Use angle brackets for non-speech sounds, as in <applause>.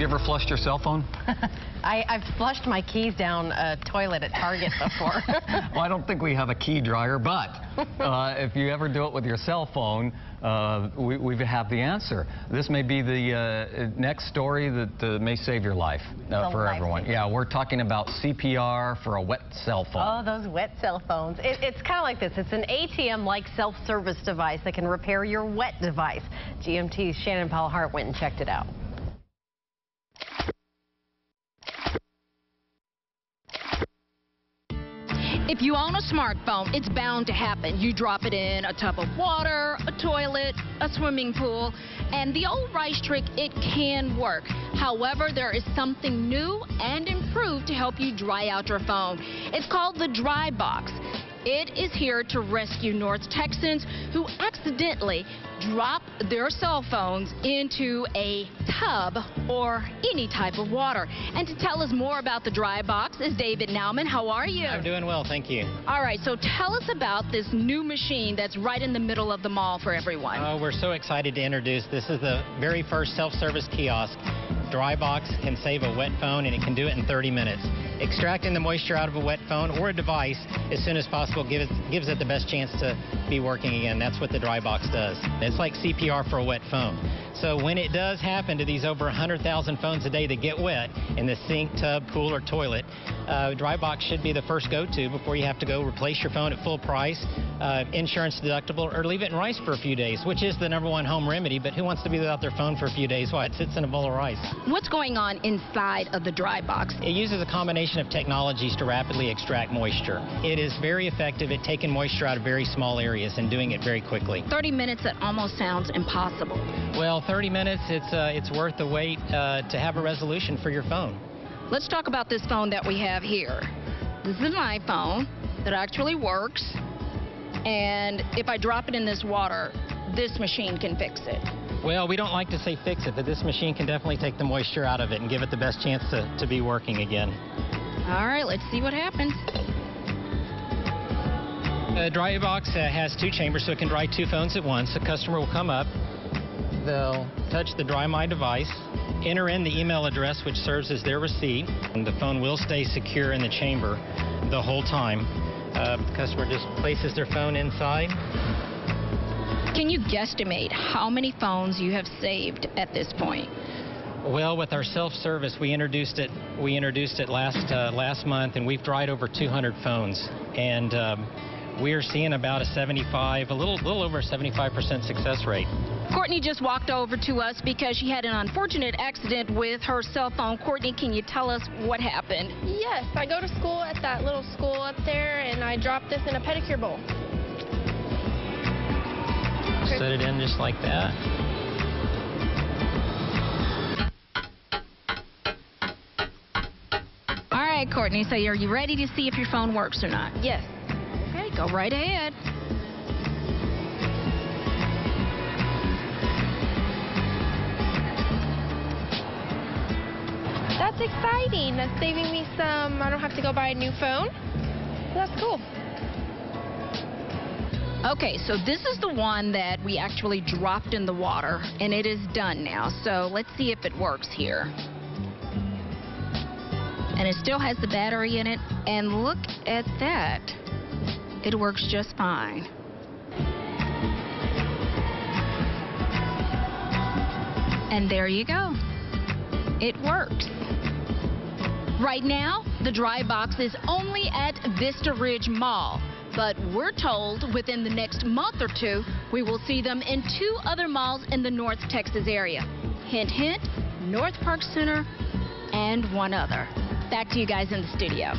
Have you ever flushed your cell phone? <laughs> I, I've flushed my keys down a toilet at Target before. <laughs> well, I don't think we have a key dryer, but uh, if you ever do it with your cell phone, uh, we, we have the answer. This may be the uh, next story that uh, may save your life uh, for everyone. Yeah, we're talking about CPR for a wet cell phone. Oh, those wet cell phones. It, it's kind of like this. It's an ATM-like self-service device that can repair your wet device. GMT's Shannon Powell Hart went and checked it out. If you own a smartphone, it's bound to happen. You drop it in a tub of water, a toilet, a swimming pool, and the old rice trick, it can work. However, there is something new and improved to help you dry out your phone. It's called the DryBox. It is here to rescue North Texans who accidentally drop their cell phones into a tub or any type of water. And to tell us more about the DryBox is David Nauman. How are you? I'm doing well, thank you. All right, so tell us about this new machine that's right in the middle of the mall for everyone. Oh, we're so excited to introduce. This is the very first self-service kiosk. DryBox can save a wet phone and it can do it in 30 minutes. Extracting the moisture out of a wet phone or a device as soon as possible gives, gives it the best chance to be working again. That's what the DryBox does. It's like CPR for a wet phone. So when it does happen to these over 100,000 phones a day that get wet in the sink, tub, pool, or toilet, uh, DryBox should be the first go-to before you have to go replace your phone at full price, uh, insurance deductible, or leave it in rice for a few days, which is the number one home remedy. But who wants to be without their phone for a few days while it sits in a bowl of rice? What's going on inside of the DryBox? It uses a combination of technologies to rapidly extract moisture. It is very effective at taking moisture out of very small areas and doing it very quickly. 30 minutes, that almost sounds impossible. Well, 30 minutes, it's, uh, it's worth the wait uh, to have a resolution for your phone. Let's talk about this phone that we have here. This is an iPhone that actually works. And if I drop it in this water, this machine can fix it. Well, we don't like to say fix it, but this machine can definitely take the moisture out of it and give it the best chance to, to be working again. All right, let's see what happens. The DryBox uh, has two chambers, so it can dry two phones at once. The customer will come up, they'll touch the Dry My device, enter in the email address which serves as their receipt, and the phone will stay secure in the chamber the whole time. Uh, the customer just places their phone inside. Can you guesstimate how many phones you have saved at this point? Well, with our self-service, we introduced it. We introduced it last uh, last month, and we've dried over 200 phones. And um, we are seeing about a 75, a little, little over a 75% success rate. Courtney just walked over to us because she had an unfortunate accident with her cell phone. Courtney, can you tell us what happened? Yes, I go to school at that little school up there, and I dropped this in a pedicure bowl. Set it in just like that. All right, Courtney, so are you ready to see if your phone works or not? Yes. Okay, go right ahead. That's exciting. That's saving me some, I don't have to go buy a new phone. That's cool. Okay, so this is the one that we actually dropped in the water, and it is done now. So let's see if it works here. And it still has the battery in it, and look at that. It works just fine. And there you go. It works. Right now, the DryBox is only at Vista Ridge Mall. But we're told within the next month or two, we will see them in two other malls in the North Texas area. Hint, hint, NorthPark Center and one other. Back to you guys in the studio.